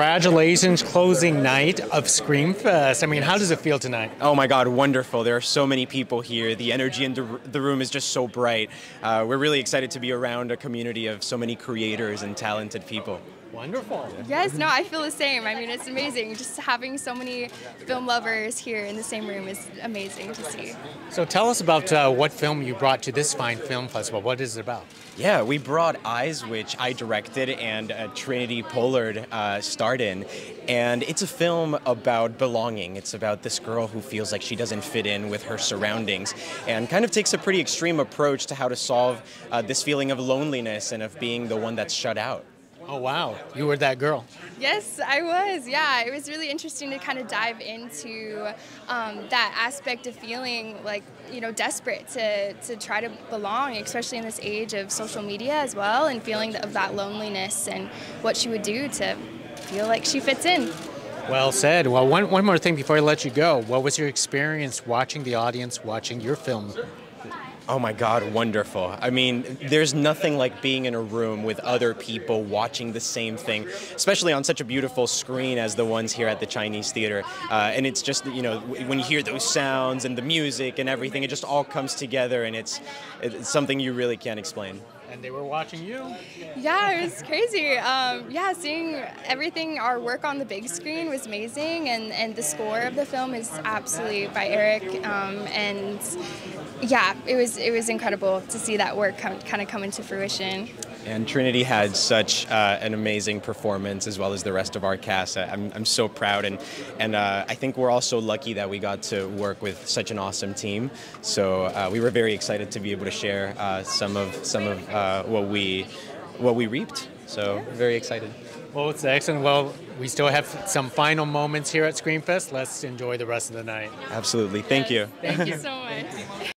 congratulations, closing night of Screamfest. I mean, how does it feel tonight? Oh my God, wonderful. There are so many people here. The energy in the room is just so bright. Uh, we're really excited to be around a community of so many creators and talented people. Wonderful. Yes, no, I feel the same. I mean, it's amazing. Just having so many film lovers here in the same room is amazing to see. So tell us about uh, what film you brought to this fine film festival. What is it about? Yeah, we brought Eyes, which I directed and uh, Trinity Pollard uh, starred in. And it's a film about belonging. It's about this girl who feels like she doesn't fit in with her surroundings and kind of takes a pretty extreme approach to how to solve uh, this feeling of loneliness and of being the one that's shut out. Oh, wow. You were that girl. Yes, I was. Yeah, it was really interesting to kind of dive into um, that aspect of feeling like, you know, desperate to, to try to belong, especially in this age of social media as well, and feeling of that loneliness and what she would do to feel like she fits in. Well said. Well, one, one more thing before I let you go. What was your experience watching the audience watching your film? Oh my God, wonderful. I mean, there's nothing like being in a room with other people watching the same thing, especially on such a beautiful screen as the ones here at the Chinese Theater. Uh, and it's just, you know, when you hear those sounds and the music and everything, it just all comes together and it's, it's something you really can't explain. And they were watching you? Yeah, it was crazy. Um, yeah, seeing everything, our work on the big screen was amazing, and, and the score of the film is absolutely by Eric. Um, and yeah, it was it was incredible to see that work come, kind of come into fruition. And Trinity had such uh, an amazing performance, as well as the rest of our cast. I'm, I'm so proud, and and uh, I think we're also lucky that we got to work with such an awesome team. So uh, we were very excited to be able to share uh, some of some of uh, what we what we reaped. So very excited. Well, it's excellent. Well, we still have some final moments here at Screamfest. Let's enjoy the rest of the night. Absolutely. Thank yes. you. Thank you so much.